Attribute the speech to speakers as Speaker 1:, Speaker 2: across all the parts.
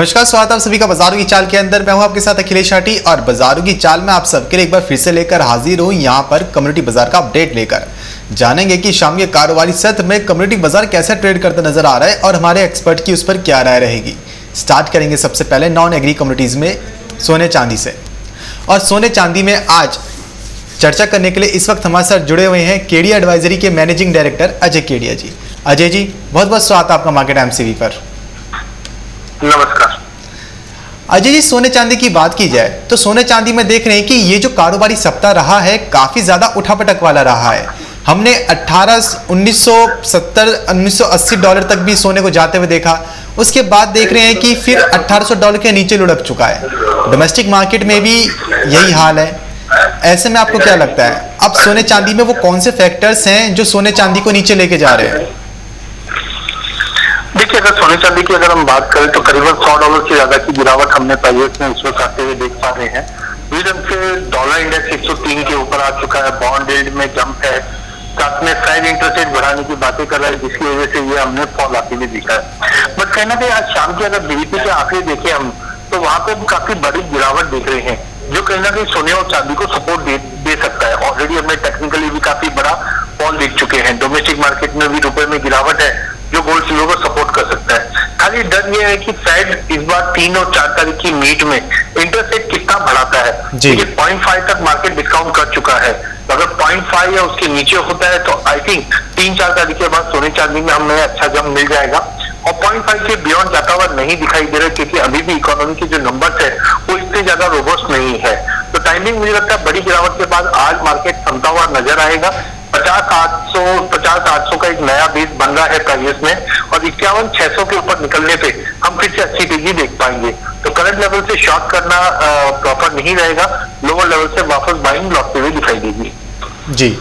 Speaker 1: नमस्कार, स्वागत आप सभी का बाजारों की चाल के अंदर। मैं हूँ आपके साथ अखिलेश हाटी और बाजारों की चाल में आप सबके लिए एक बार फिर से लेकर हाजिर हूँ यहाँ पर कम्युनिटी बाज़ार का अपडेट लेकर। जानेंगे कि शाम के कारोबारी सत्र में कम्युनिटी बाज़ार कैसे ट्रेड करते नज़र आ रहा है और हमारे एक्सपर्ट की उस पर क्या राय रहेगी। स्टार्ट करेंगे सबसे पहले नॉन एग्री कम्युनिटीज में, सोने चांदी से। और सोने चांदी में आज चर्चा करने के लिए इस वक्त हमारे साथ जुड़े हुए हैं केडिया एडवाइजरी के मैनेजिंग डायरेक्टर अजय केडिया जी। अजय जी बहुत बहुत स्वागत आपका मार्केट एमसीवी पर।
Speaker 2: नमस्कार।
Speaker 1: अजय जी, सोने चांदी की बात की जाए तो सोने चांदी में देख रहे हैं कि ये जो कारोबारी सप्ताह रहा है, काफ़ी ज़्यादा उठापटक वाला रहा है। हमने 18 1970 1980 डॉलर तक भी सोने को जाते हुए देखा। उसके बाद देख रहे हैं कि फिर 1800 डॉलर के नीचे लुढ़क चुका है। डोमेस्टिक मार्केट में भी यही हाल है। ऐसे में आपको क्या लगता है? अब सोने चांदी में वो कौन से फैक्टर्स हैं जो सोने चांदी को नीचे लेके जा रहे हैं?
Speaker 2: देखिए अगर सोने चांदी की अगर हम बात करें तो करीबन सौ डॉलर से ज़्यादा की गिरावट हमने प्राइवेट में इस वक्त आते हुए देख पा रहे हैं। रीजन से डॉलर इंडेक्स 103 के ऊपर आ चुका है बॉन्ड यील्ड में जंप है। साथ में फेड इंटरेस्ट रेट बढ़ाने की बातें कर रहा है जिसकी वजह से ये हमने फॉल आते हुए देखा है। बट कहना कि आज शाम के अगर बीजेपी के आंकड़े देखें हम तो वहाँ पे काफ़ी बड़ी गिरावट देख रहे हैं जो कहीं ना कहीं सोने और चांदी को सपोर्ट दे, दे सकता है। ऑलरेडी हमने टेक्निकली भी काफ़ी बड़ा फॉल देख चुके हैं। डोमेस्टिक मार्केट में भी रुपए में गिरावट है जो गोल्ड सिल्वर को सपोर्ट कर सकता है। खाली डर ये है कि फेड इस बार तीन और चार तारीख की मीट में इंटरेस्ट रेट कितना बढ़ाता है?
Speaker 1: जी।
Speaker 2: पॉइंट फाइव तक मार्केट डिस्काउंट कर चुका है। अगर पॉइंट फाइव या उसके नीचे होता है तो आई थिंक तीन चार तारीख के बाद सोने चांदी में हमें अच्छा जम मिल जाएगा। और पॉइंट फाइव के बियॉन्ड जाता हुआ नहीं दिखाई दे रहा क्योंकि अभी भी इकोनॉमी के जो नंबर्स है वो इतने ज़्यादा रोबस्ट नहीं है। तो टाइमिंग मुझे लगता है बड़ी गिरावट के बाद आज मार्केट थमता हुआ नज़र आएगा। पचास आठ सौ, पचास आठ सौ का एक नया बेस बन रहा है प्राइस में और इक्यावन छह सौ के ऊपर निकलने पे हम फिर से अच्छी तेज़ी देख पाएँगे। तो करंट लेवल से शॉर्ट करना प्रॉपर नहीं रहेगा। लोअर लेवल से वापस बाइंग लौटते हुए दिखाई देगी।
Speaker 1: जी।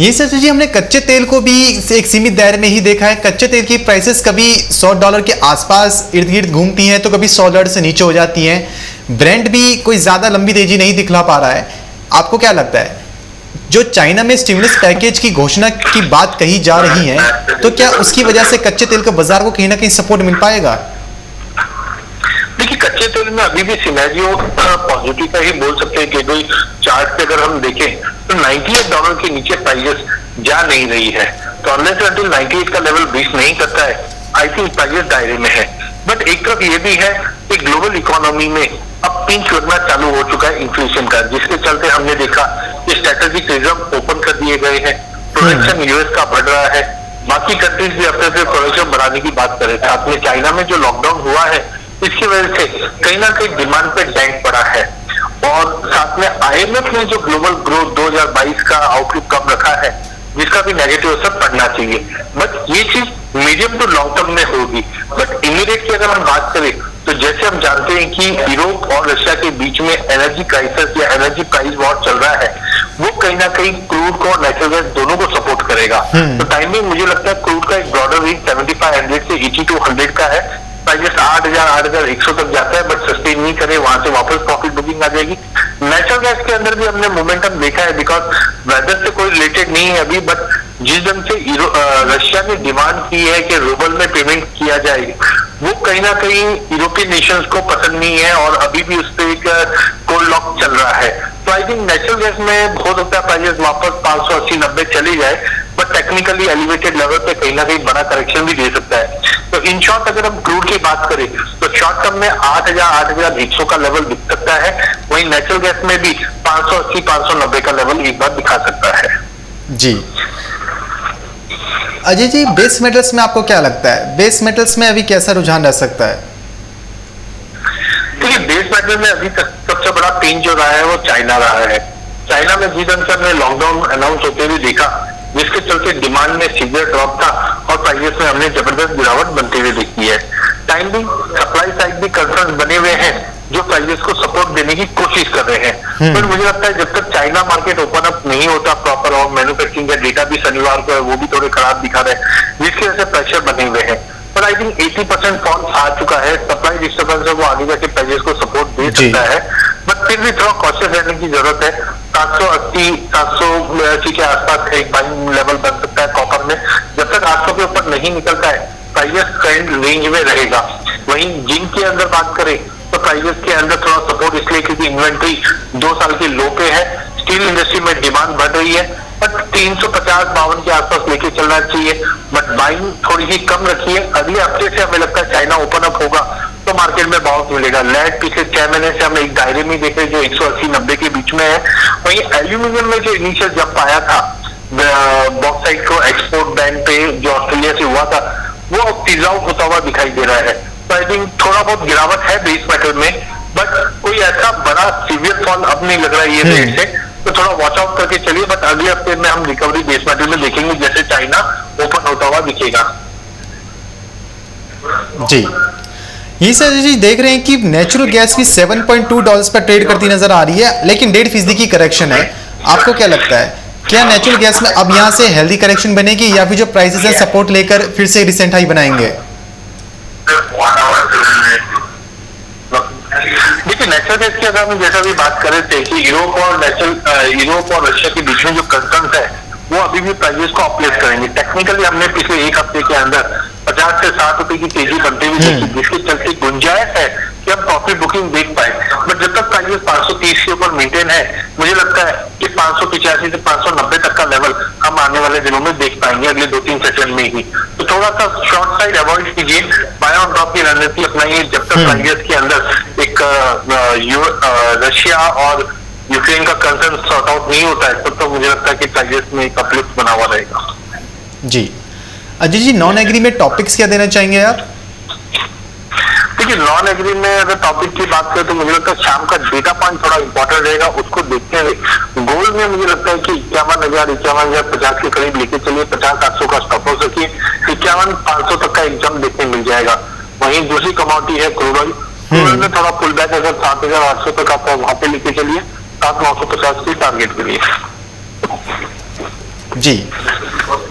Speaker 1: ये सच जी हमने कच्चे तेल को भी एक सीमित दायरे में ही देखा है। कच्चे तेल की प्राइसेस कभी 100 डॉलर के आसपास इर्द गिर्द घूमती हैं तो कभी 100 डॉलर से नीचे हो जाती हैं। ब्रेंड भी कोई ज़्यादा लंबी तेज़ी नहीं दिखला पा रहा है। आपको क्या लगता है? जो चाइना में स्टिमुलस पैकेज की घोषणा की बात कही जा रही है तो क्या उसकी वजह से कच्चे तेल के बाज़ार को कहीं ना कहीं सपोर्ट मिल पाएगा?
Speaker 2: देखिए, कच्चे तेल में अभी भी सिनेरियो पॉजिटिव का ही बोल सकते हैं कि चार्ट पे अगर हम देखें तो 98 डॉलर के नीचे प्राइजेस जा नहीं रही है। तो अनलेस अंटिल 98 का लेवल बीच नहीं करता है आई थिंक प्राइजेस दायरे में है। बट एक तरफ़ ये भी है कि ग्लोबल इकोनॉमी में अब पिंच लगना चालू हो चुका है इन्फ्लेशन का जिसके चलते हमने देखा कि स्ट्रेटेजिक रिज़र्व ओपन कर दिए गए हैं। प्रोडक्शन यूएस का बढ़ रहा है। बाकी कंट्रीज़ भी अपने अपने प्रोडक्शन बढ़ाने की बात करें साथ में चाइना में जो लॉकडाउन हुआ है इसकी वजह से कहीं ना कहीं डिमांड पे डैंक पड़ा है। और साथ में आईएमएफ ने जो ग्लोबल ग्रोथ 2022 का आउटलुक कम रखा है जिसका भी नेगेटिव असर पड़ना चाहिए। बट ये चीज़ मीडियम टू लॉन्ग टर्म में होगी। बट इमीडिएट की अगर हम बात करें तो जैसे हम जानते हैं कि यूरोप और रशिया के बीच में एनर्जी क्राइसिस या एनर्जी प्राइस वॉर चल रहा है वो कहीं ना कहीं क्रूड को और नेचुरल गैस दोनों को सपोर्ट करेगा। तो टाइमिंग मुझे लगता है क्रूड का एक broader range seventy five hundred से एटी टू हंड्रेड का है। प्राइजेस आठ हज़ार आठ हज़ार एक सौ तक जाता है बट सस्टेन नहीं करे वहाँ से वापस प्रॉफिट बुकिंग आ जाएगी। नेचुरल गैस के अंदर भी हमने मोमेंटम देखा है बिकॉज़ वेदर से कोई रिलेटेड नहीं है अभी बट जिस ढंग से रशिया ने डिमांड की है कि रूबल में पेमेंट किया जाए वो कहीं ना कहीं यूरोपियन नेशंस को पसंद नहीं है और अभी भी उस पर एक कोल्ड लॉक चल रहा है। तो आई थिंक नेचुरल गैस में हो सकता है प्राइजेस वापस पाँच सौ अस्सी नब्बे चली जाए बट टेक्निकली एलिवेटेड लेवल पे कहीं ना कहीं बड़ा करेक्शन भी दे सकता है। तो इन शॉर्ट अगर हम क्रूड की बात करें तो शॉर्ट टर्म में आठ हज़ार आठ हज़ार एक सौ का लेवल दिख सकता है। वहीं नेचुरल गैस में भी पाँच सौ अस्सी, पाँच सौ नब्बे का लेवल एक बार दिखा सकता है।
Speaker 1: जी। अजय जी बेस मेटल्स में आपको क्या लगता है? बेस मेटल्स में अभी कैसा रुझान रह सकता है?
Speaker 2: देखिए बेस मेटल में अभी तक सबसे बड़ा पेन जो रहा है वो चाइना रहा है। चाइना में जिस ढंग से हमने लॉकडाउन अनाउंस होते हुए देखा, जिसके चलते डिमांड में सीवियर ड्रॉप था और प्राइजेस में हमने ज़बरदस्त गिरावट बनते हुए देखी है। टाइम भी सप्लाई साइड भी कंसर्न बने हुए हैं, जो प्राइजेस को सपोर्ट देने की कोशिश कर रहे हैं। पर मुझे लगता है जब तक चाइना मार्केट ओपन अप नहीं होता प्रॉपर और मैन्युफैक्चरिंग का डेटा भी शनिवार को है वो भी थोड़े खराब दिखा रहे हैं जिसकी वजह से प्रेशर बने हुए हैं। पर आई थिंक 80 परसेंट फॉल आ चुका है सप्लाई डिस्टर्बेंस है वो आगे जाके प्राइजेस को सपोर्ट दे सकता है। बट फिर भी थोड़ा कॉशियस रहने की ज़रूरत है। सात सौ अस्सी सात सौ अस्सी के आसपास एक बाइंग लेवल बन सकता है कॉपर में। जब तक आठ सौ के ऊपर नहीं निकलता है प्राइजेस ट्रेंड रेंज में रहेगा। वहीं जिंक के अंदर बात करें तो प्राइजेस के अंदर थोड़ा सपोर्ट इसलिए क्योंकि इन्वेंट्री दो साल के लो पे है। स्टील इंडस्ट्री में डिमांड बढ़ रही है बट तीन सौ पचास बावन के आसपास लेके चलना चाहिए। बट बाइंग थोड़ी सी कम रखी है अगले हफ़्ते से हमें लगता है चाइना ओपन अप होगा तो मार्केट में बाउंस मिलेगा। लैड पिछले छह महीने से हम एक दायरे में देख रहे जो एक सौ अस्सी नब्बे के बीच में है। वहीं एल्यूमिनियम में जो इनिशियल जंप आया था बॉक्साइड को एक्सपोर्ट बैन पे जो ऑस्ट्रेलिया से हुआ था, वो अब आउट होता हुआ दिखाई दे रहा है। तो आई थिंक थोड़ा बहुत गिरावट है बेस मेटल में बट कोई ऐसा बड़ा सीवियर फॉल अब नहीं लग रहा है ये रेट से। तो थोड़ा वॉच आउट करके चलिए बट अगले हफ़्ते में हम रिकवरी बेस मेटल में देखेंगे जैसे चाइना ओपन होता हुआ दिखेगा।
Speaker 1: जी। ये सर जी देख रहे हैं कि नेचुरल गैस भी 7.2 डॉलर्स पर ट्रेड करती नज़र आ रही है लेकिन डेढ़ फ़ीसदी की करेक्शन है। आपको क्या लगता है? क्या नेचुरल गैस में अब यहाँ से हेल्दी करेक्शन बनेगी या फिर जो प्राइसेस है सपोर्ट लेकर फिर से रिसेंट हाई बनाएँगे
Speaker 2: देखिए नेचुरल गैस की अगर हम जैसा भी बात कर रहे थे कि यूरोप और नेचुरल यूरोप और रशिया के बीच में जो कंसर्न है वो अभी भी प्राइजेस को अपलिफ्ट करेंगे। टेक्निकली हमने पिछले एक हफ़्ते के अंदर पचास से साठ रुपए की तेज़ी बनते हुए देखी जिसके चलते गुंजाइश है कि हम प्रॉफिट बुकिंग देख पाए। बट जब तक प्राइजेस पाँच सौ तीस के ऊपर मेंटेन है मुझे लगता है कि पाँच सौ पिचासी से पाँच सौ नब्बे तक का लेवल हम वाले दिनों में देख पाएँगे अगले दो तीन सेशन में ही। तो थोड़ा सा शॉर्ट साइड अवॉइड कीजिए। बाय ऑन ड्रॉप की रणनीति अपनाइए। जब तक कांग्रेस के अंदर एक रशिया और यूक्रेन का कंसर्न सॉर्ट आउट नहीं होता है तब तो मुझे लगता है कि प्राइजेस में एक अपलिफ्ट बना हुआ रहेगा।
Speaker 1: जी। अजय जी नॉन एग्री में टॉपिक्स क्या देना चाहेंगे आप
Speaker 2: देखिए नॉन एग्री में अगर टॉपिक की बात करें तो मुझे लगता है शाम का डेटा पॉइंट थोड़ा इंपॉर्टेंट रहेगा उसको देखते हुए। गोल्ड में मुझे लगता है कि इक्यावन हज़ार इक्यावन हज़ार पचास के करीब लेके चलिए पचास आठ सौ का स्टॉप हो सके। इक्यावन पाँच सौ तक का एग्ज़ाम देखने मिल जाएगा। वहीं दूसरी कमोडिटी है क्रूड ऑयल क्रूड में थोड़ा पुल बैक अगर सात हज़ार आठ सौ तक आप वहाँ पे लेके चलिए सात नौ सौ पचास की टारगेट के लिए।
Speaker 1: जी।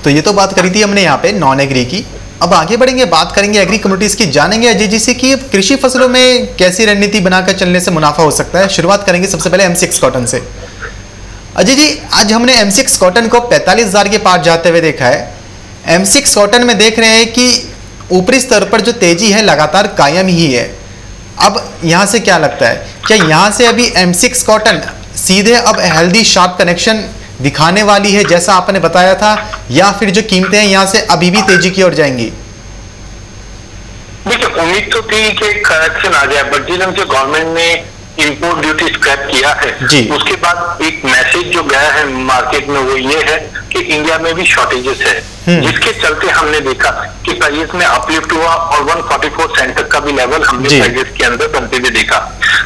Speaker 1: तो ये तो बात करी थी हमने यहाँ पे नॉन एग्री की। अब आगे बढ़ेंगे, बात करेंगे एग्री कम्युनिटीज की। जानेंगे अजय जी से कि कृषि फ़सलों में कैसी रणनीति बनाकर चलने से मुनाफा हो सकता है। शुरुआत करेंगे सबसे पहले एम कॉटन से। अजय जी, आज हमने एम कॉटन को पैंतालीस हज़ार के पार जाते हुए देखा है। एम कॉटन में देख रहे हैं कि ऊपरी स्तर पर जो तेज़ी है, लगातार कायम ही है। अब यहाँ से क्या लगता है? क्या यहाँ से अभी एम कॉटन सीधे अब हेल्दी शार्प कनेक्शन दिखाने वाली है जैसा आपने बताया था या फिर जो कीमतें हैं यहाँ से अभी भी तेज़ी की ओर जाएँगी?
Speaker 2: देखिए उम्मीद तो थी कि करेक्शन आ जाए बट जिन जो गवर्नमेंट ने इंपोर्ट ड्यूटी स्क्रैप किया है
Speaker 1: जी।
Speaker 2: उसके बाद एक मैसेज जो गया है मार्केट में वो ये है कि इंडिया में भी शॉर्टेजेस है। जिसके चलते हमने देखा कि प्राइस में अपलिफ्ट हुआ और 144 सेंट तक का भी लेवल हमने प्राइजेस के अंदर बनते हुए देखा।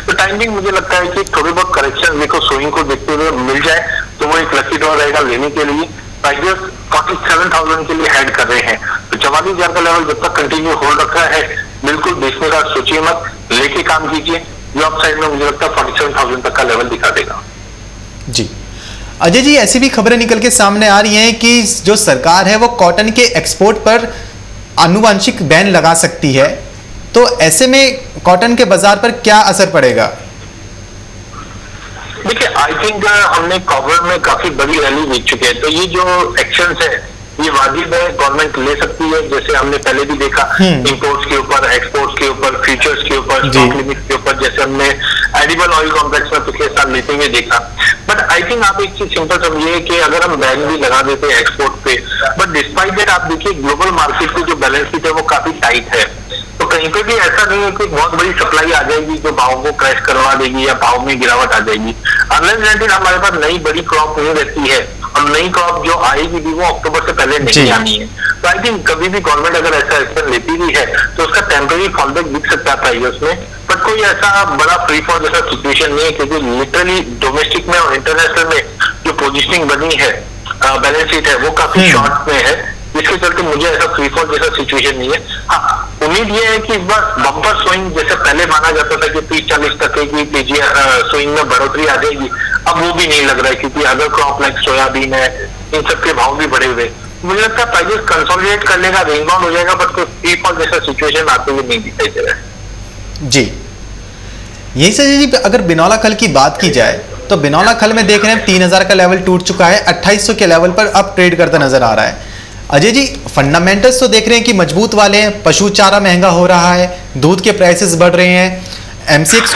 Speaker 2: तो टाइमिंग मुझे लगता है कि थोड़ी बहुत करेक्शन देखो सोइंग को देखते हुए मिल जाए। तो वो एक लकी ड्रॉ रहेगा लेने के लिए। प्राइजेस फोर्टी सेवन थाउज़ेंड के लिए हेड कर रहे हैं। तो चवालीस हज़ार का लेवल जब तक कंटिन्यू होल्ड रखा है, बिल्कुल बेचने का सोचिए मत, लेके काम कीजिए। जॉब साइड में मुझे लगता है फोर्टी सेवन थाउज़ेंड तक का लेवल दिखा देगा।
Speaker 1: जी। अजय जी, ऐसी भी खबरें निकल के सामने आ रही हैं कि जो सरकार है, वो कॉटन के एक्सपोर्ट पर आनुवांशिक बैन लगा सकती है। तो ऐसे में कॉटन के बाज़ार पर क्या असर पड़ेगा?
Speaker 2: देखिए आई थिंक हमने कवर में काफ़ी बड़ी रैली जीत चुके हैं तो ये जो एक्शन है ये वाजिब है गवर्नमेंट ले सकती है जैसे हमने पहले भी देखा
Speaker 1: हम्म।
Speaker 2: इंपोर्ट्स के ऊपर एक्सपोर्ट्स के ऊपर फ्यूचर्स के ऊपर। स्टॉक लिमिट के ऊपर जैसे हमने एडिबल ऑयल कॉम्प्लेक्स में पिछले साल लेते हुए देखा बट आई थिंक आप एक चीज़ सिंपल समझिए कि अगर हम बैन भी लगा देते हैं एक्सपोर्ट पे बट डिस्पाइट दैट आप देखिए ग्लोबल मार्केट की जो बैलेंस शीट है वो काफ़ी टाइट है तो कहीं पे भी ऐसा नहीं है कि बहुत बड़ी सप्लाई आ जाएगी जो भाव को क्रैश करवा देगी या भाव में गिरावट आ जाएगी अनलेस हमारे पास नई बड़ी क्रॉप नहीं रहती है और नई क्रॉप जो आएगी भी वो अक्टूबर से पहले। नहीं आनी है तो आई थिंक कभी भी गवर्नमेंट अगर ऐसा एक्शन लेती भी है तो उसका टेम्पररी फॉलबैक दिख सकता है प्राइस में बट कोई ऐसा बड़ा फ्री फॉल जैसा सिचुएशन नहीं है क्योंकि लिटरली डोमेस्टिक में और इंटरनेशनल में जो पोजिशनिंग बनी है बैलेंस शीट है वो काफ़ी
Speaker 1: हम्म।
Speaker 2: शॉर्ट में है जिसके चलते मुझे ऐसा फ्री फॉल जैसा सिचुएशन नहीं है हाँ उम्मीद ये है कि इस बार बम्पर स्विंग जैसे पहले माना जाता था कि तीस चालीस टके की तेज़ी स्विंग में बढ़ोतरी आ जाएगी, अब वो भी नहीं लग रहा है, क्योंकि अदर क्रॉप लाइक सोयाबीन है, इन सब के भाव भी बढ़े हुए। मुझे लगता है प्राइजेस कंसोलिडेट करने का रेंज बाउंड हो जाएगा बट कोई फ्री फॉल जैसा सिचुएशन आते हुए नहीं दिखाई दे रहा है।
Speaker 1: जी। यही से जी, अगर बिनौला खल की बात की जाए तो बिनौला खल में देख रहे हैं तीन हज़ार का लेवल टूट चुका है 2800 के लेवल पर अब ट्रेड करता नज़र आ रहा है। अजय जी फंडामेंटल्स तो देख रहे हैं कि मज़बूत वाले हैं, पशु चारा महँगा हो रहा है, दूध के प्राइसेस बढ़ रहे हैं एमसीएक्स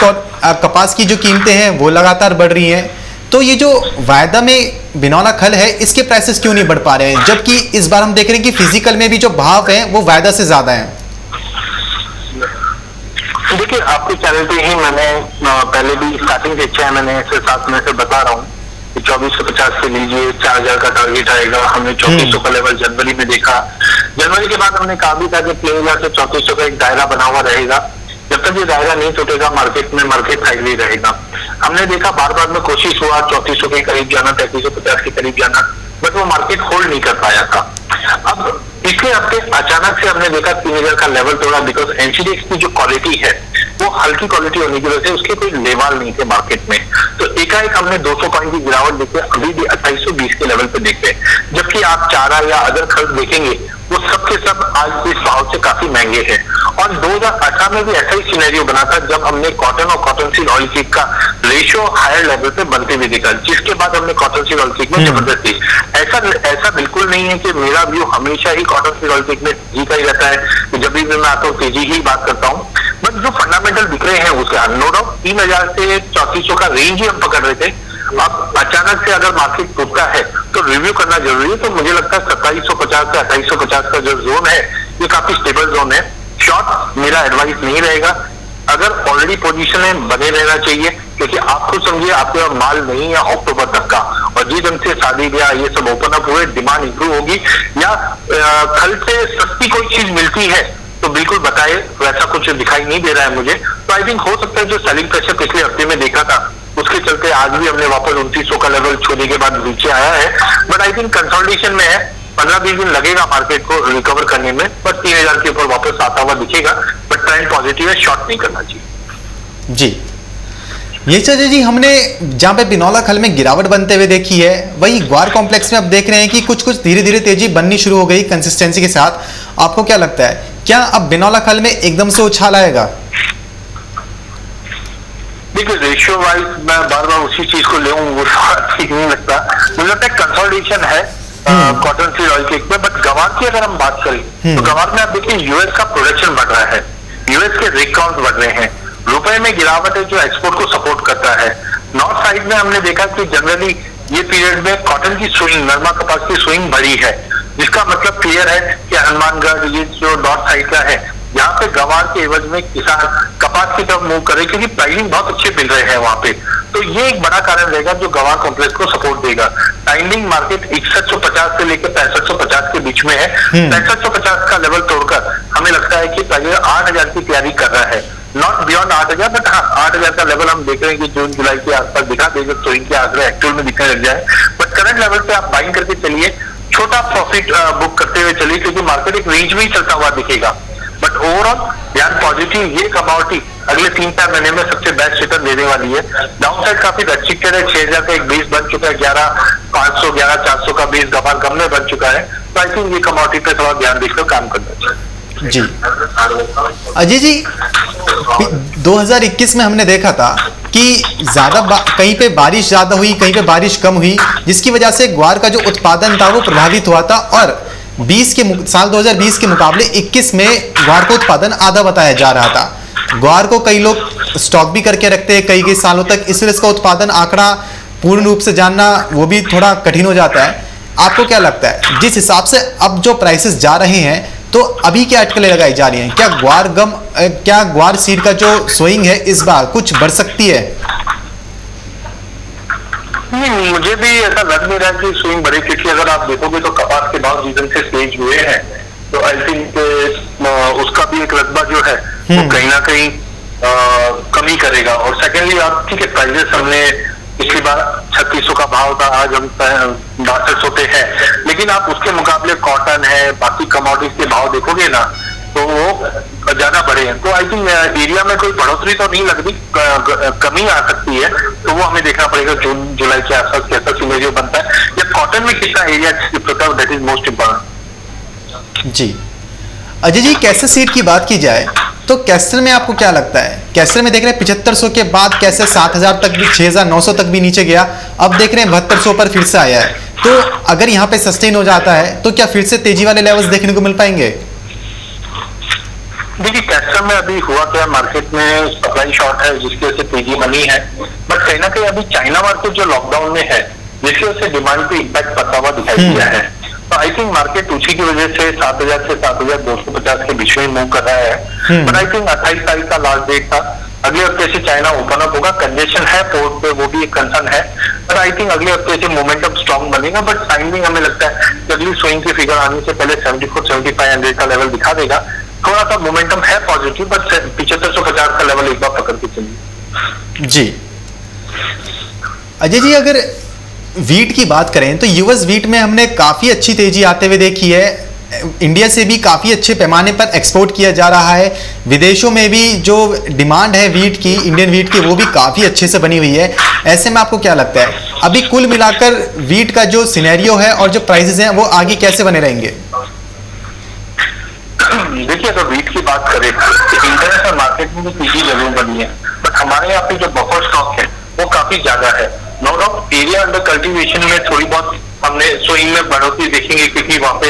Speaker 1: कपास की जो कीमतें हैं, वो लगातार बढ़ रही हैं। तो ये जो वायदा में बिनौला खल है, इसके प्राइसेस क्यों नहीं बढ़ पा रहे हैं? जबकि इस बार हम देख रहे हैं कि फ़िज़िकल में भी जो भाव है, वो वायदा से ज़्यादा है।
Speaker 2: देखिए, आपके चैनल पे ही मैंने पहले भी स्टार्टिंग से अच्छा है, मैंने साथ में से बता रहा हूँ। चौबीस सौ पचास से लीजिए चार हज़ार का टारगेट आएगा। हमने चौबीस सौ का लेवल जनवरी में देखा। जनवरी के बाद हमने कहा भी था कि तीन हज़ार से चौतीस सौ का एक दायरा बना हुआ रहेगा। जब तक ये दायरा नहीं टूटेगा मार्केट में मार्केट हाईली रहेगा। हमने देखा बार बार में कोशिश हुआ चौतीस के करीब जाना तैतीस के करीब जाना बट वो मार्केट होल्ड नहीं कर पाया था। अब पिछले हफ़्ते अचानक से हमने देखा तीन हज़ार का लेवल तोड़ा बिकॉज़ एनसीडीएक्स की जो क्वालिटी है, वो हल्की क्वालिटी होने की वजह से उसके कोई लेवल नहीं थे मार्केट में। तो एकाएक हमने 200 पॉइंट की गिरावट देखी, अभी भी अट्ठाईस के लेवल पे देखते हैं। जबकि आप चारा या अदर खर्च देखेंगे वो सबके सब आज इस भाव से काफ़ी महँगे हैं और 2018 में भी ऐसा ही सिनेरियो बना था जब हमने कॉटन और कॉटन सीड ऑयल सीड का रेशियो हायर लेवल पे बनते हुए देखा। जिसके बाद हमने कॉटन सीड ऑयल सीड में हम्म। ज़बरदस्ती। ऐसा ऐसा बिल्कुल नहीं है कि मेरा व्यू हमेशा ही कॉटन सीड ऑयल सीड में जी का ही रहता है। जब भी मैं आता हूँ तेज़ी ही बात करता हूँ। बट जो फंडामेंटल दिख रहे हैं उसके नो डाउट तीन हज़ार से चौतीस का रेंज ही हम पकड़ रहे थे। अब अचानक से अगर मार्केट टूटता है तो रिव्यू करना ज़रूरी है। तो मुझे लगता है सत्ताईस सौ पचास से अट्ठाईस सौ पचास का जो जोन है, ये काफ़ी स्टेबल जोन है। शॉर्ट मेरा एडवाइस नहीं रहेगा। अगर ऑलरेडी पोजीशन है बने रहना चाहिए, क्योंकि आप खुद समझिए, आपके पास माल नहीं है अक्टूबर तक का। और जिस ढंग से शादी ब्याह ये सब ओपन अप हुए डिमांड इंप्रूव होगी, या कल से सस्ती कोई चीज़ मिलती है तो बिल्कुल बताए वैसा कुछ दिखाई नहीं दे रहा है मुझे। तो आई थिंक हो सकता है जो सेलिंग प्रेशर पिछले हफ़्ते में देखा था उसके चलते आज भी हमने वापस उनतीस का लेवल छूने के बाद नीचे आया है। बट आई थिंक कंसोलिडेशन में है। पंद्रह बीस दिन लगेगा मार्केट को रिकवर करने में बट तीन हज़ार के ऊपर वापस आता हुआ दिखेगा। बट ट्रेंड पॉजिटिव है शॉर्ट नहीं करना चाहिए।
Speaker 1: जी। ये चाचा जी, हमने जहाँ पे बिनौला खल में गिरावट बनते हुए देखी है, वही ग्वार कॉम्प्लेक्स में अब देख रहे हैं कि कुछ कुछ धीरे धीरे तेज़ी बननी शुरू हो गई कंसिस्टेंसी के साथ। आपको क्या लगता है, क्या अब बिनौला खल में एकदम से उछाल आएगा?
Speaker 2: देखिए रेशियो वाइज मैं बार बार उसी चीज़ को ले वो ठीक नहीं लगता। मुझे लगता है कंसोलिडेशन है कॉटन सीड ऑयल केक में बट गवार की अगर हम बात करें तो हम्म। गवार में आप देखिए यूएस का प्रोडक्शन बढ़ रहा है। यूएस के रिक काउंट बढ़ रहे हैं। रुपए में गिरावट है जो एक्सपोर्ट को सपोर्ट करता है। नॉर्थ साइड में हमने देखा कि जनरली ये पीरियड में कॉटन की स्विंग नर्मा कपास की स्विंग बढ़ी है। जिसका मतलब क्लियर है कि हनुमानगढ़ ये जो नॉर्थ साइड का है यहाँ पे गवार के एवज में किसान कपास की तरफ़ मूव करे क्योंकि प्राइसिंग बहुत अच्छे मिल रहे हैं वहाँ पे। तो ये एक बड़ा कारण रहेगा जो गवार कॉम्प्लेक्स को सपोर्ट देगा। टाइमिंग मार्केट इकसठ सौ पचास से लेकर पैंसठ सौ पचास के बीच में है। हम्म। पैंसठ सौ पचास का लेवल तोड़कर हमें लगता है कि पहले आठ हज़ार की तैयारी कर रहा है। नॉट बियॉन्ड आठ हज़ार बट हाँ आठ हज़ार का लेवल हम देख रहे हैं कि जून जुलाई के आसपास दिखा देगा तो इनके आंकड़े एक्चुअल में दिखने लग जाए। बट करंट लेवल पे आप बाइंग करके चलिए। छोटा प्रॉफिट बुक करते हुए चलिए क्योंकि मार्केट एक रेंज में ही चलता हुआ दिखेगा। बट ओवरऑल ध्यान पॉजिटिव ये कमोडिटी अगले तीन चार महीने में सबसे बेस्ट रिटर्न देने वाली है। डाउन साइड काफ़ी रेस्ट्रिक्टेड है। छह हज़ार का एक बेस बन चुका है। ग्यारह, पाँच सौ, ग्यारह, चार सौ का बेस गवार कम में बन चुका है। तो आई थिंक ये कमोडिटी पे थोड़ा ध्यान देकर काम करना चाहिए।
Speaker 1: जी। अजय जी 2021 में हमने देखा था कि ज़्यादा कहीं पे बारिश ज़्यादा हुई, कहीं पे बारिश कम हुई, जिसकी वजह से ग्वार का जो उत्पादन था वो प्रभावित हुआ था और 20 के साल 2020 के मुकाबले 21 में ग्वार का उत्पादन आधा बताया जा रहा था। ग्वार को कई लोग स्टॉक भी करके रखते हैं, कई कई सालों तक। इसलिए इसका उत्पादन आंकड़ा पूर्ण रूप से जानना वो भी थोड़ा कठिन हो जाता है। आपको क्या लगता है? जिस हिसाब से अब जो प्राइसेस जा रहे हैं तो अभी क्या अटकलें लगाई जा रही हैं? क्या ग्वार गम क्या ग्वार सीड का जो स्विंग है, इस बार कुछ बढ़ सकती है?
Speaker 2: नहीं मुझे भी ऐसा लग नहीं रहा कि स्विंग बड़े क्योंकि अगर आप देखोगे तो कपास के भाव सीज़न से स्टेज हुए हैं। तो आई थिंक उसका भी एक रकबा जो है वो हम्म। कहीं ना कहीं कमी करेगा। और सेकेंडली आप ठीक है प्राइजेस हमने पिछली बार छत्तीस का भाव था आज हम बासठ सौ पे है। लेकिन आप उसके मुकाबले कॉटन है बाकी कमोडिटीज के भाव देखोगे ना तो वो ज़्यादा बढ़े हैं। तो आई थिंक एरिया में कोई बढ़ोतरी तो नहीं लगती कमी आ सकती है। तो वो हमें देखना पड़ेगा जून, जुलाई के आसपास कैसा सिनेरियो बनता है। या कॉटन में कितना area that is most important
Speaker 1: जी। अजय जी, कैसे सीट की बात की जाए तो कैसर में आपको क्या लगता है? कैसर में देख रहे हैं पिछहत्तर के बाद कैसे सात हज़ार तक भी, छह हज़ार नौ सौ तक भी नीचे गया। अब देख रहे हैं बहत्तर पर फिर से आया है। तो अगर यहाँ पे सस्टेन हो जाता है तो क्या फिर से तेज़ी वाले लेवल्स देखने को मिल पाएँगे?
Speaker 2: देखिए कैस्टर में अभी हुआ क्या? मार्केट में सप्लाई शॉर्ट है जिसकी वजह से तेज़ी बनी है। बट कहीं ना कहीं अभी चाइना मार्केट जो लॉकडाउन में है जिसकी वजह से डिमांड पे इम्पैक्ट पड़ता हुआ दिखाई
Speaker 1: हम्म।
Speaker 2: दिया है। तो आई थिंक मार्केट उसी की वजह से सात हज़ार से सात हज़ार दो सौ पचास के बीच में मूव कर रहा है। बट आई थिंक अट्ठाईस तारीख का लास्ट डेट था। अगले हफ़्ते से चाइना ओपन अप होगा। कंजेशन है पोर्ट पे वो भी एक कंसर्न है। बट आई थिंक अगले हफ़्ते से मोमेंटम स्ट्रॉन्ग बनेगा। बट टाइमिंग हमें लगता है कि अगली स्विंग की फिगर आने से पहले seventy four seventy five hundred का लेवल दिखा देगा। थोड़ा सा मोमेंटम है पॉजिटिव बट पिछहत्तर सौ पचास का लेवल एक बार पकड़ के चलिए।
Speaker 1: जी। अजय जी, अगर वीट की बात करें तो यूएस वीट में हमने काफ़ी अच्छी तेज़ी आते हुए देखी है। इंडिया से भी काफ़ी अच्छे पैमाने पर एक्सपोर्ट किया जा रहा है। विदेशों में भी जो डिमांड है वीट की इंडियन वीट की, वो भी काफ़ी अच्छे से बनी हुई है। ऐसे में आपको क्या लगता है? अभी कुल मिलाकर वीट का जो सिनेरियो है और जो प्राइसेस हैं, वो आगे कैसे बने रहेंगे?
Speaker 2: देखिए अगर वीट की बात करें तो इंटरनेशनल मार्केट में भी तेज़ी ज़रूर बनी है। बट हमारे यहाँ पे जो बफर स्टॉक है वो काफ़ी ज़्यादा है। No doubt area under cultivation में थोड़ी बहुत हमने स्विंग में बढ़ोतरी देखेंगे क्योंकि वहाँ पे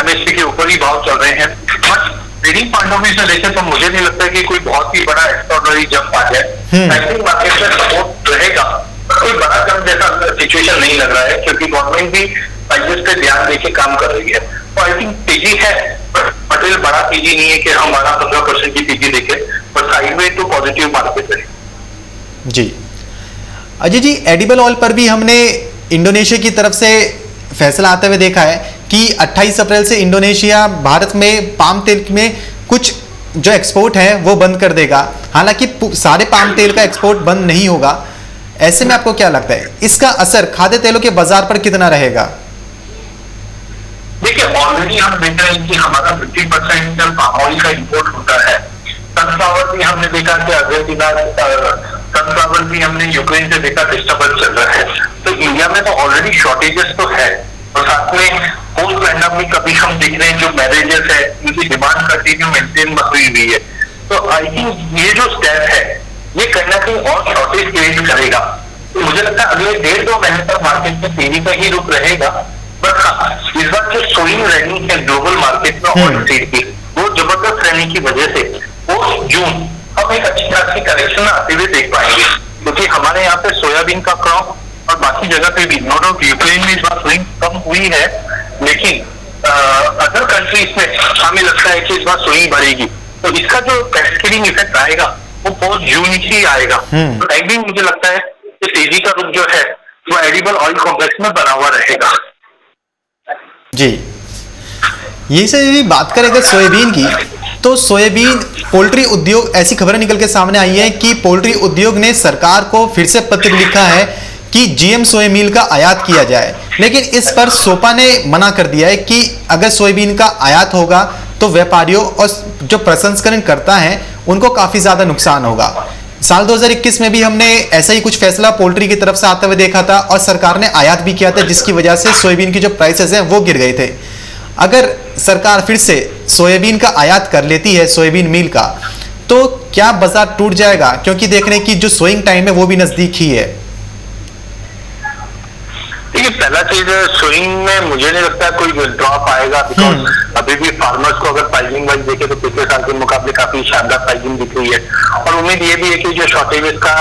Speaker 2: एमएसपी के ऊपर ही भाव चल रहे हैं। But trading point of view से देखें तो मुझे नहीं लगता कि कोई बहुत ही बड़ा एक्स्ट्रॉडनरी जंप आ जाए। आई थिंक मार्केट में सपोर्ट रहेगा कोई बड़ा जंप जैसा सिचुएशन नहीं लग रहा है क्योंकि गवर्नमेंट भी प्राइसेस पे ध्यान देके काम कर रही है। बड़ा नहीं है कि हम बारह पंद्रह परसेंट की तेज़ी देखें पर साइडवे टू पॉजिटिव मार्केट है।
Speaker 1: जी। अजय जी एडिबल ऑयल पर भी हमने इंडोनेशिया की तरफ़ से फैसला आते हुए देखा है कि 28 अप्रैल से इंडोनेशिया भारत में पाम तेल में कुछ जो एक्सपोर्ट है, वो बंद कर देगा। हालाँकि सारे पाम तेल का एक्सपोर्ट बंद नहीं होगा। ऐसे में आपको क्या लगता है? इसका असर खाद्य तेलों के बाज़ार पर कितना रहेगा?
Speaker 2: देखिए ऑलरेडी हम देख रहे हैं कि हमारा फिफ्टी परसेंट पाम ऑयल का इम्पोर्ट होता है सनफ्लावर भी हमने देखा कि अर्जेंटीना सनफ्लावर भी हमने यूक्रेन से देखा डिस्टर्बेंस चल रहा है। तो इंडिया में तो ऑलरेडी शॉर्टेजेस तो है, और साथ में पोस्ट पैंडमिक अभी हम देख रहे हैं जो मैरिजेस है, उनकी डिमांड कंटिन्यू मेंटेन हुई हुई है। तो आई थिंक ये जो स्टेप है, ये कहीं ना कहीं और शॉर्टेज क्रिएट करेगा। तो मुझे लगता है अगले डेढ़ दो महीने तक मार्केट में तेज़ी का ही रुख रहेगा। बट हाँ। इस बार जो सोइंग रहनी है ग्लोबल मार्केट में ऑयल सीड की वो ज़बरदस्त रहने की वजह से पोस्ट जून हम एक अच्छी खासी करेक्शन आते हुए देख पाएँगे। क्योंकि हमारे यहाँ पे सोयाबीन का क्रॉप और बाकी जगह पे भी नो डाउट यूक्रेन में इस बार स्विंग कम हुई है लेकिन अदर कंट्रीज़ में हमें लगता है कि इस बार स्विंग बढ़ेगी। तो इसका जो कैस्केडिंग इफ़ेक्ट आएगा वो पोस्ट जून ही आएगा।
Speaker 1: हम्म।
Speaker 2: तो टाइमिंग मुझे लगता है कि तेज़ी का रुख जो है वो एडिबल ऑयल कॉम्प्लेक्स में बना हुआ रहेगा।
Speaker 1: जी। यही से यदि बात करें अगर सोयाबीन की तो सोयाबीन पोल्ट्री उद्योग, ऐसी खबरें निकल के सामने आई है कि पोल्ट्री उद्योग ने सरकार को फिर से पत्र लिखा है कि जीएम सोयाबीन का आयात किया जाए। लेकिन इस पर सोपा ने मना कर दिया है कि अगर सोयाबीन का आयात होगा तो व्यापारियों और जो प्रसंस्करण करता है, उनको काफ़ी ज़्यादा नुकसान होगा। साल 2021 में भी हमने ऐसा ही कुछ फैसला पोल्ट्री की तरफ़ से आते हुए देखा था और सरकार ने आयात भी किया था, जिसकी वजह से सोयाबीन की जो प्राइसेस हैं, वो गिर गए थे। अगर सरकार फिर से सोयाबीन का आयात कर लेती है, सोयाबीन मिल का तो क्या बाज़ार टूट जाएगा? क्योंकि देखने की जो सोइंग टाइम है, वो भी नज़दीक ही है।
Speaker 2: देखिए पहला चीज़ स्विंग में मुझे नहीं लगता कोई ड्रॉप आएगा बिकॉज़ अभी भी फार्मर्स को अगर प्राइसिंग वाइज देखे तो पिछले साल के मुकाबले काफ़ी शानदार प्राइसिंग दिख रही है। और उम्मीद ये भी है कि जो शॉर्टेजेस का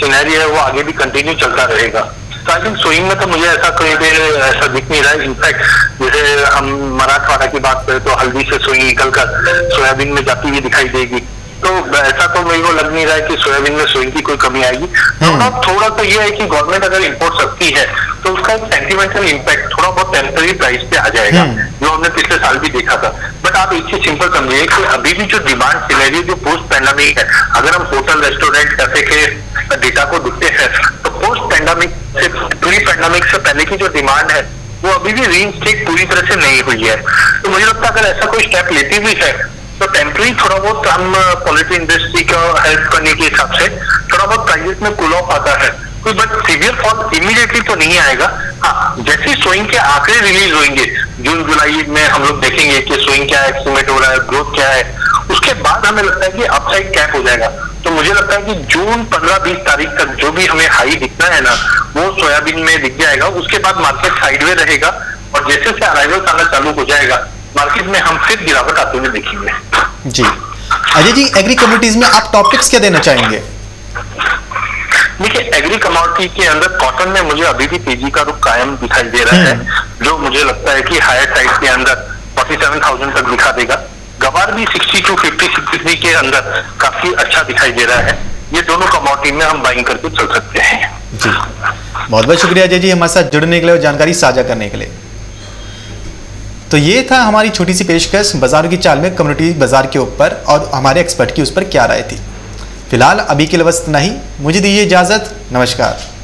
Speaker 2: सिनेरी है वो आगे भी कंटिन्यू चलता रहेगा। तो आई थिंक स्विंग में तो मुझे ऐसा कोई भी ऐसा दिख नहीं रहा है। इनफैक्ट जैसे हम मराठवाड़ा की बात करें तो हल्दी से स्विंग निकल कर सोयाबीन में जाती हुई दिखाई देगी। तो ऐसा तो मेरे को लग नहीं रहा है कि सोयाबीन में स्विंग की कोई कमी आएगी। थोड़ा थोड़ा तो ये है कि गवर्नमेंट अगर इम्पोर्ट सकती है तो उसका एक सेंटिमेंटल इम्पैक्ट थोड़ा बहुत टेम्पररी प्राइस पे आ जाएगा जो हमने पिछले साल भी देखा था। बट आप एक चीज़ सिंपल समझिए कि अभी भी जो डिमांड सिनेरियो जो पोस्ट पैंडमिक है अगर हम होटल रेस्टोरेंट कैफ़े के डेटा को देखते हैं तो पोस्ट पैंडमिक से प्री पैंडमिक से पहले की जो डिमांड है वो अभी भी रीइंस्टेट पूरी तरह से नहीं हुई है। तो मुझे लगता है अगर ऐसा कोई स्टेप लेती भी है तो टेम्पररी थोड़ा बहुत हम पॉलिटी इंडस्ट्री को हेल्प करने के हिसाब से थोड़ा बहुत प्राइजेस में कूल ऑफ़ आता है। कोई बट सीवियर फॉल इमीडिएटली तो नहीं आएगा। हाँ जैसे स्विंग के आंकड़े रिलीज़ होंगे जून, जुलाई में हम लोग देखेंगे कि स्विंग क्या एस्टिमेट हो रहा है ग्रोथ क्या है। उसके बाद हमें लगता है कि अपसाइड कैप हो जाएगा। तो मुझे लगता है कि जून, पंद्रह, बीस तारीख तक जो भी हमें हाई दिखना है ना, वो सोयाबीन में दिख जाएगा। उसके बाद मार्केट साइडवे रहेगा और जैसे से अराइवल आना चालू हो जाएगा मार्केट में हम फिर गिरावट आते हुए देखेंगे।
Speaker 1: जी। अजय जी एग्री कम्युनिटीज में आप टॉपिक्स क्या देना चाहेंगे?
Speaker 2: देखिए एग्री कमोडिटी के अंदर कॉटन में मुझे अभी भी तेज़ी का रुख कायम दिखाई दे रहा है जो मुझे लगता है कि हायर साइड के अंदर 47,000 तक दिखा देगा। गवार भी 60 टू 50 63 के अंदर काफ़ी अच्छा दिखाई दे रहा है। ये दोनों कमोडिटी में हम बाइंग करके चल सकते हैं।
Speaker 1: जी। बहुत बहुत शुक्रिया अजय जी हमारे साथ जुड़ने के लिए और जानकारी साझा करने के लिए। तो ये था हमारी छोटी सी पेशकश बाजारों की चाल में कम्युनिटी बाज़ार के ऊपर और हमारे एक्सपर्ट की उस पर क्या राय थी। फ़िलहाल अभी के लिए बस नहीं मुझे दीजिए इजाज़त। नमस्कार।